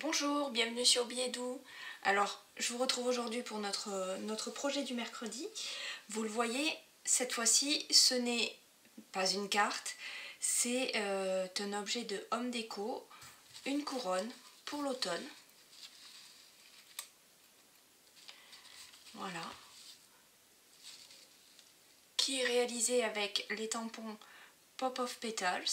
Bonjour, bienvenue sur Biedou. Alors, je vous retrouve aujourd'hui pour notre, projet du mercredi. Vous le voyez, cette fois-ci, ce n'est pas une carte, c'est euh, un objet de homme déco, une couronne pour l'automne. Voilà. Qui est réalisé avec les tampons Pop of Petals.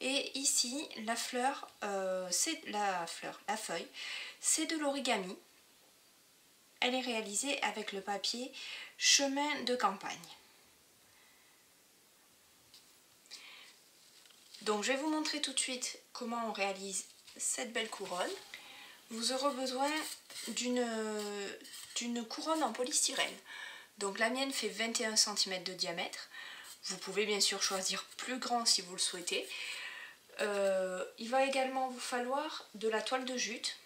Et ici, la fleur, euh, c'est la fleur, la feuille, c'est de l'origami. Elle est réalisée avec le papier chemin de campagne. Donc je vais vous montrer tout de suite comment on réalise cette belle couronne. Vous aurez besoin d'une couronne en polystyrène. Donc la mienne fait 21 cm de diamètre. Vous pouvez bien sûr choisir plus grand si vous le souhaitez. Euh, il va également vous falloir de la toile de jute.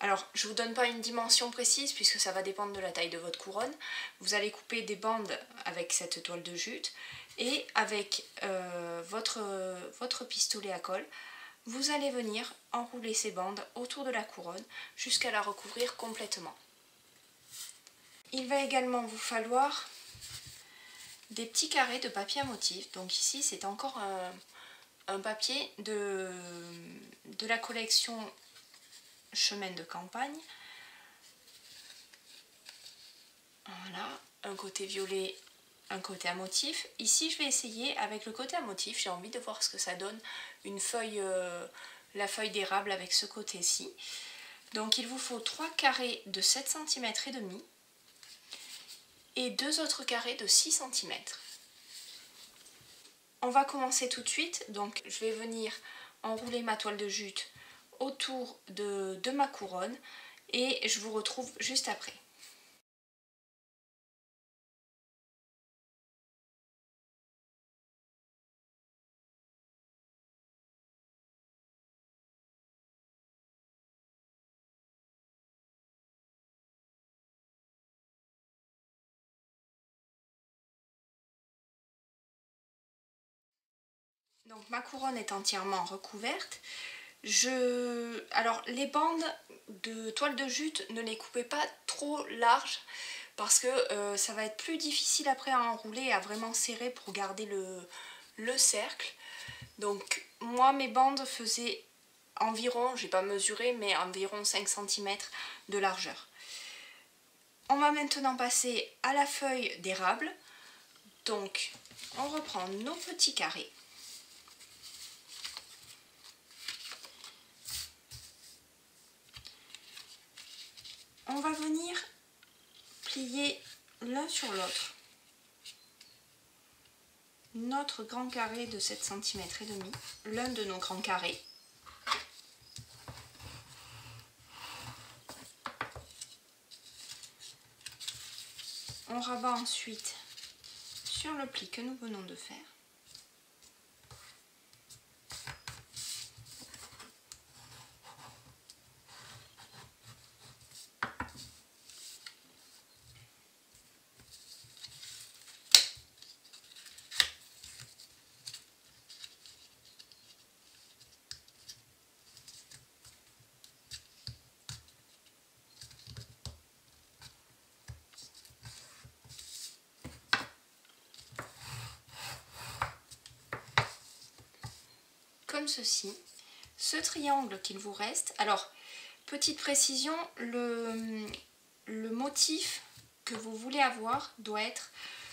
Alors, je ne vous donne pas une dimension précise puisque ça va dépendre de la taille de votre couronne. Vous allez couper des bandes avec cette toile de jute et avec euh, votre, votre pistolet à colle, vous allez venir enrouler ces bandes autour de la couronne jusqu'à la recouvrir complètement. Il va également vous falloir des petits carrés de papier à motif. Donc ici, c'est encore un un papier de, de la collection Chemin de campagne. Voilà, un côté violet, un côté à motif. Ici, je vais essayer avec le côté à motif. J'ai envie de voir ce que ça donne. Une feuille, euh, la feuille d'érable avec ce côté-ci. Donc, il vous faut trois carrés de 7 cm et demi et deux autres carrés de 6 cm. On va commencer tout de suite, donc je vais venir enrouler ma toile de jute autour de, ma couronne et je vous retrouve juste après. Donc ma couronne est entièrement recouverte. Alors les bandes de toile de jute, ne les coupez pas trop larges parce que euh, ça va être plus difficile après à enrouler, à vraiment serrer pour garder le, le cercle. Donc moi mes bandes faisaient environ, j'ai pas mesuré, mais environ 5 cm de largeur. On va maintenant passer à la feuille d'érable. Donc on reprend nos petits carrés. On va venir plier l'un sur l'autre notre grand carré de 7 cm et demi, l'un de nos grands carrés. On rabat ensuite sur le pli que nous venons de faire. Ceci. Ce triangle qu'il vous reste, alors petite précision, le, le motif que vous voulez avoir doit être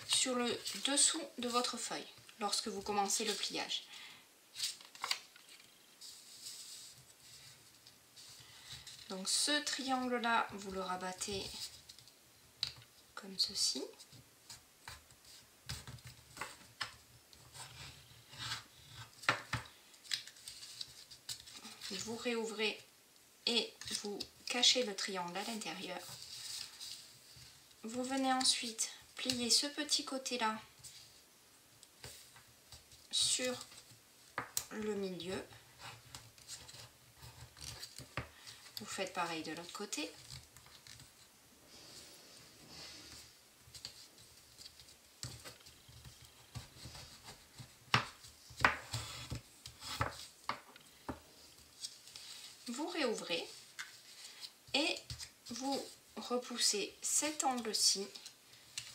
sur le dessous de votre feuille lorsque vous commencez le pliage. Donc ce triangle là, vous le rabattez comme ceci. Vous réouvrez et vous cachez le triangle à l'intérieur. Vous venez ensuite plier ce petit côté là sur le milieu. Vous faites pareil de l'autre côté. vous réouvrez et vous repoussez cet angle-ci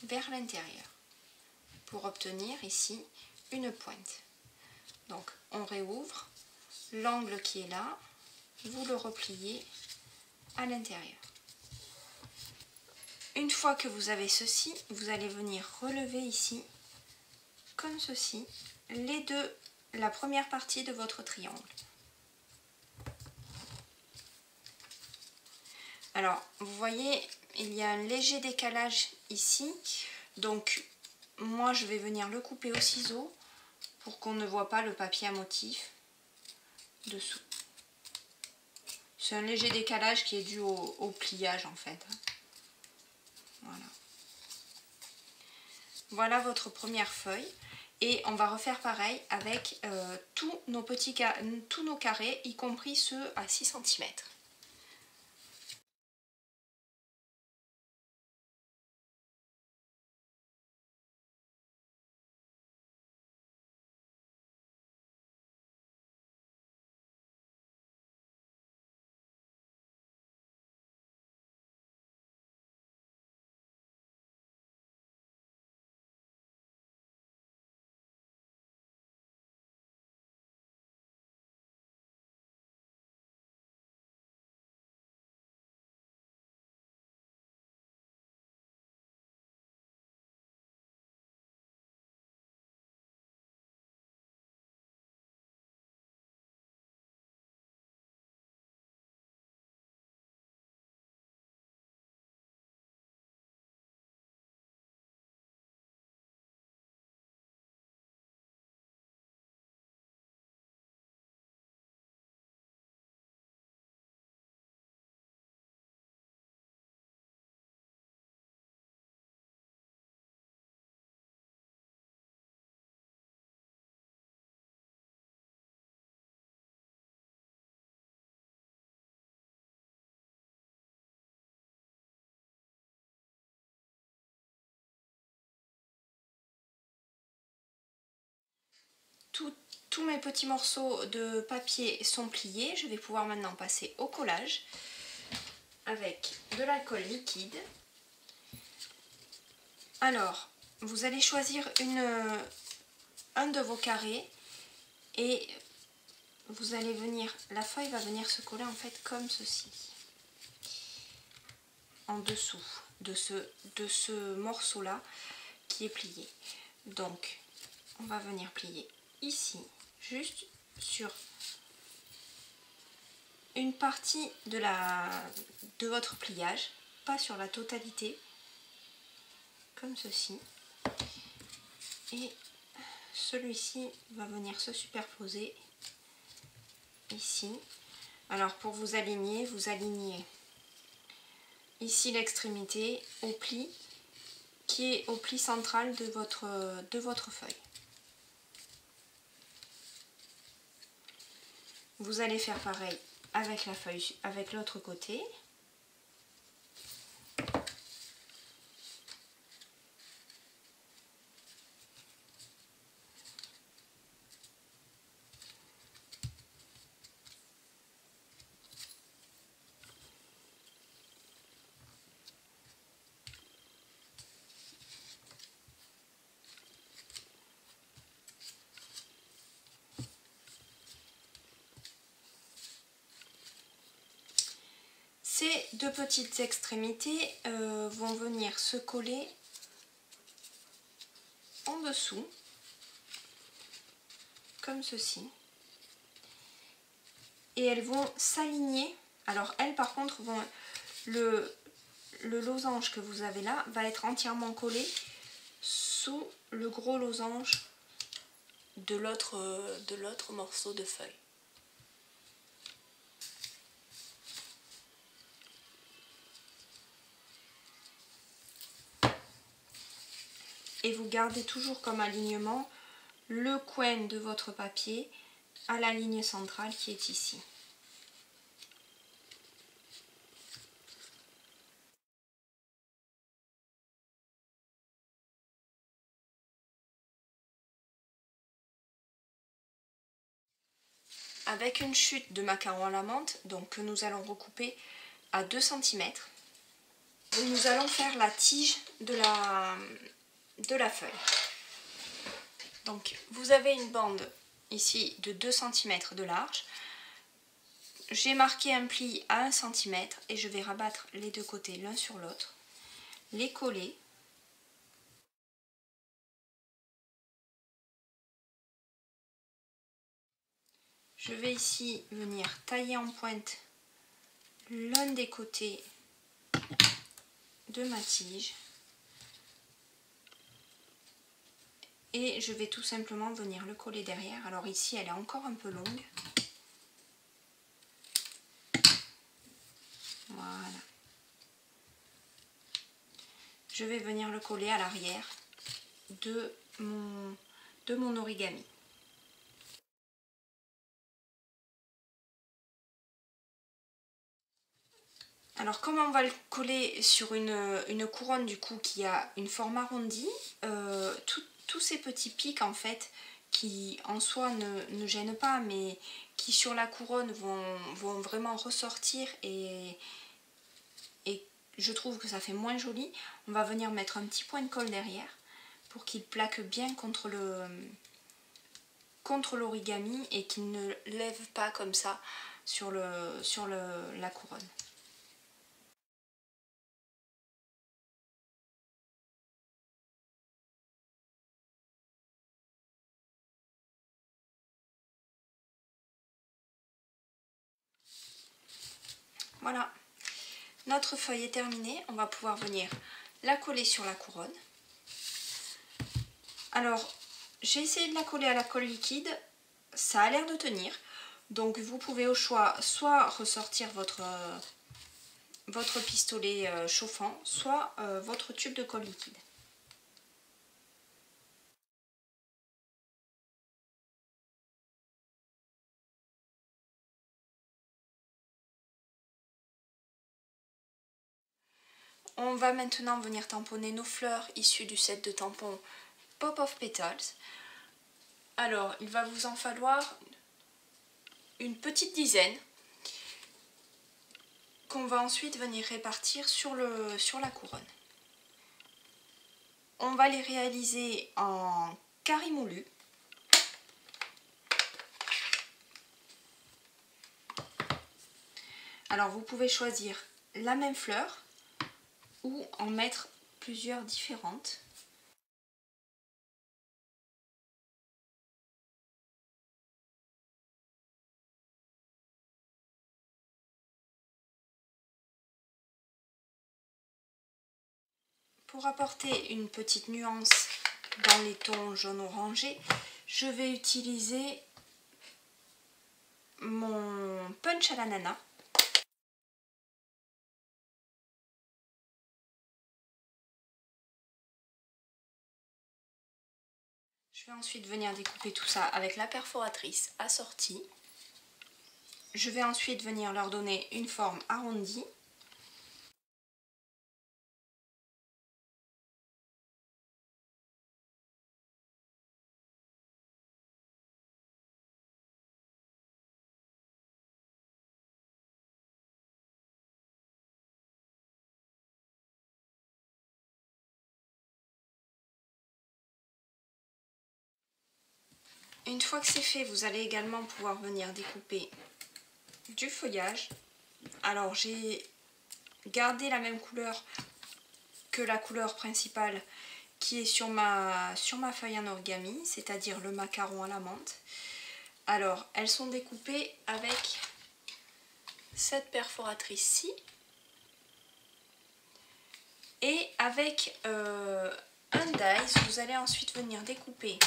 vers l'intérieur pour obtenir ici une pointe. Donc on réouvre, l'angle qui est là, vous le repliez à l'intérieur. Une fois que vous avez ceci, vous allez venir relever ici, comme ceci, les deux, la première partie de votre triangle. Alors, vous voyez, il y a un léger décalage ici. Donc, moi, je vais venir le couper au ciseau pour qu'on ne voit pas le papier à motif dessous. C'est un léger décalage qui est dû au, pliage, en fait. Voilà. Voilà votre première feuille. Et on va refaire pareil avec euh, tous, nos petits, tous nos carrés, y compris ceux à 6 cm. Tous mes petits morceaux de papier sont pliés. Je vais pouvoir maintenant passer au collage avec de l'alcool liquide. Alors, vous allez choisir un de vos carrés et vous allez venir, la feuille va venir se coller en fait comme ceci, en dessous de ce, de ce morceau là qui est plié. Donc, on va venir plier ici, juste sur une partie de, votre pliage, pas sur la totalité, comme ceci. Et celui-ci va venir se superposer ici. Alors pour vous aligner, vous alignez ici l'extrémité au pli qui est au pli central de votre, de votre feuille. Vous allez faire pareil avec la feuille, avec l'autre côté. Ces deux petites extrémités euh, vont venir se coller en dessous, comme ceci. Et elles vont s'aligner. Alors elles par contre vont... Le, le losange que vous avez là va être entièrement collé sous le gros losange de l'autre morceau de feuille. Et vous gardez toujours comme alignement le coin de votre papier à la ligne centrale qui est ici. avec une chute de macaron à la menthe, donc que nous allons recouper à 2 cm. Nous allons faire la tige de la, de la feuille. Donc vous avez une bande ici de 2 cm de large. J'ai marqué un pli à 1 cm et je vais rabattre les deux côtés l'un sur l'autre, les coller. Je vais ici venir tailler en pointe l'un des côtés de ma tige. Et je vais tout simplement venir le coller derrière. Alors ici, elle est encore un peu longue. Voilà. Je vais venir le coller à l'arrière de mon, de mon origami. Alors comme on va le coller sur une, couronne du coup qui a une forme arrondie, euh, tous ces petits pics en fait qui en soi ne, gênent pas mais qui sur la couronne vont, vraiment ressortir et, et je trouve que ça fait moins joli, on va venir mettre un petit point de colle derrière pour qu'il plaque bien contre le contre l'origami et qu'il ne lève pas comme ça sur, le, sur la couronne. Voilà, notre feuille est terminée. On va pouvoir venir la coller sur la couronne. Alors, j'ai essayé de la coller à la colle liquide. Ça a l'air de tenir. Donc, vous pouvez au choix soit ressortir votre, votre pistolet euh, chauffant, soit euh, votre tube de colle liquide. On va maintenant venir tamponner nos fleurs issues du set de tampons Pop of Petals. Alors, il va vous en falloir une petite dizaine qu'on va ensuite venir répartir sur, la couronne. On va les réaliser en carré moulu. Alors vous pouvez choisir la même fleur ou en mettre plusieurs différentes. Pour apporter une petite nuance dans les tons jaune orangé, je vais utiliser mon punch à l'ananas Je vais ensuite venir découper tout ça avec la perforatrice assortie. Je vais ensuite venir leur donner une forme arrondie. Une fois que c'est fait, vous allez également pouvoir venir découper du feuillage. Alors j'ai gardé la même couleur que la couleur principale qui est sur ma, sur ma feuille en origami, c'est-à-dire le macaron à la menthe. Alors, elles sont découpées avec cette perforatrice-ci et avec euh, un dice, vous allez ensuite venir découper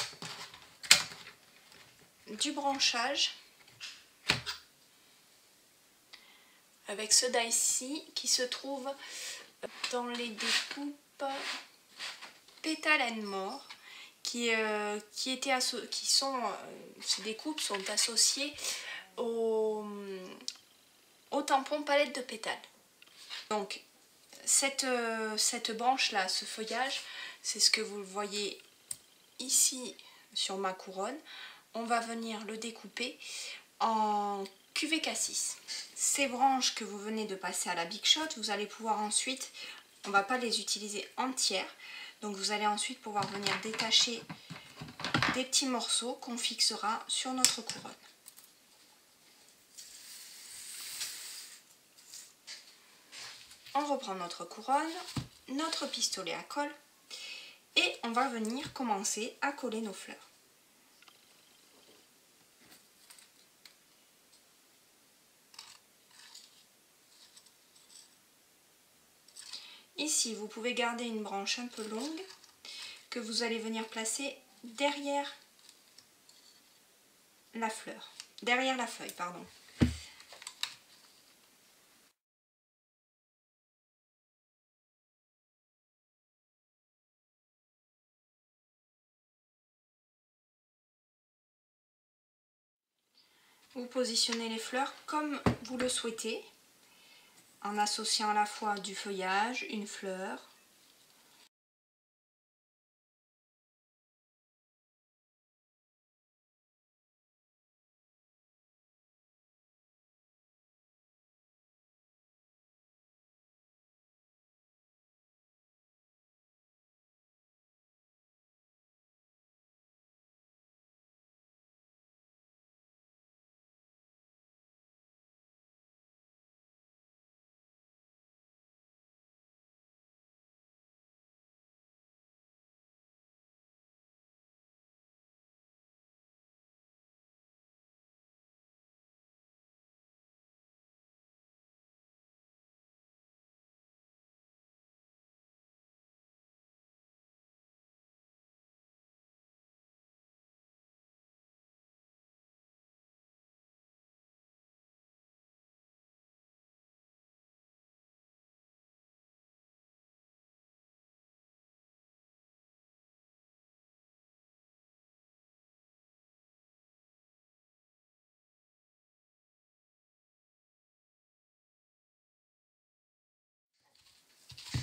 du branchage avec ce die-ci qui se trouve dans les découpes Pétale and More qui, euh, qui, sont, euh, ces découpes sont associées au, tampon palette de pétales. Donc cette, euh, cette branche là, ce feuillage, c'est ce que vous voyez ici sur ma couronne on va venir le découper en QVK6. Ces branches que vous venez de passer à la Big Shot, vous allez pouvoir ensuite, on ne va pas les utiliser entières, donc vous allez ensuite pouvoir venir détacher des petits morceaux qu'on fixera sur notre couronne. On reprend notre couronne, notre pistolet à colle et on va venir commencer à coller nos fleurs. Ici, vous pouvez garder une branche un peu longue que vous allez venir placer derrière la fleur, derrière la feuille, pardon. Vous positionnez les fleurs comme vous le souhaitez, en associant à la fois du feuillage, une fleur,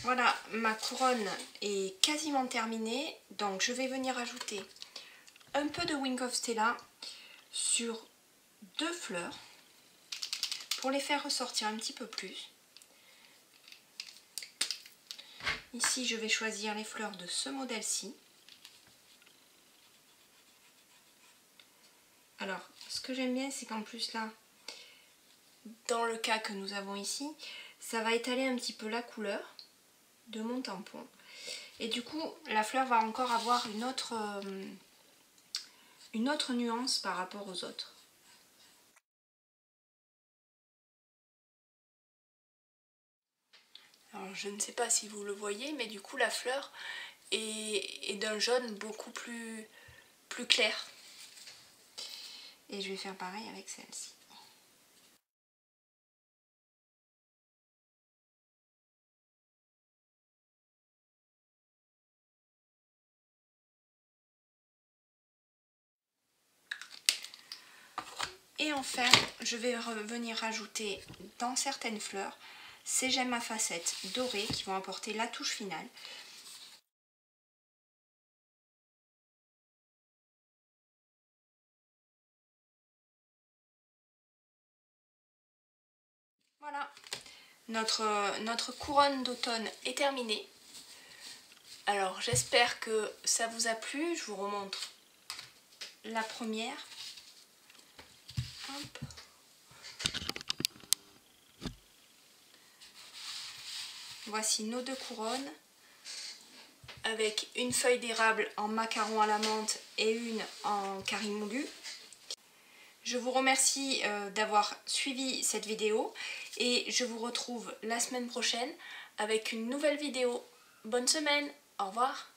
Voilà, ma couronne est quasiment terminée. Donc je vais venir ajouter un peu de Wing of Stella sur deux fleurs pour les faire ressortir un petit peu plus. Ici, je vais choisir les fleurs de ce modèle-ci. Alors, ce que j'aime bien, c'est qu'en plus là, dans le cas que nous avons ici, ça va étaler un petit peu la couleur de mon tampon. Et du coup, la fleur va encore avoir une autre, euh, une autre nuance par rapport aux autres. Alors, je ne sais pas si vous le voyez, mais du coup la fleur est, est d'un jaune beaucoup plus, plus clair. Et je vais faire pareil avec celle-ci. Et enfin, je vais revenir rajouter dans certaines fleurs ces gemmes à facettes dorées qui vont apporter la touche finale. Voilà, notre, notre couronne d'automne est terminée. Alors j'espère que ça vous a plu, je vous remontre la première. Voici nos deux couronnes avec une feuille d'érable en macaron à la menthe et une en carimoulu. Je vous remercie euh, d'avoir suivi cette vidéo et je vous retrouve la semaine prochaine avec une nouvelle vidéo. Bonne semaine, au revoir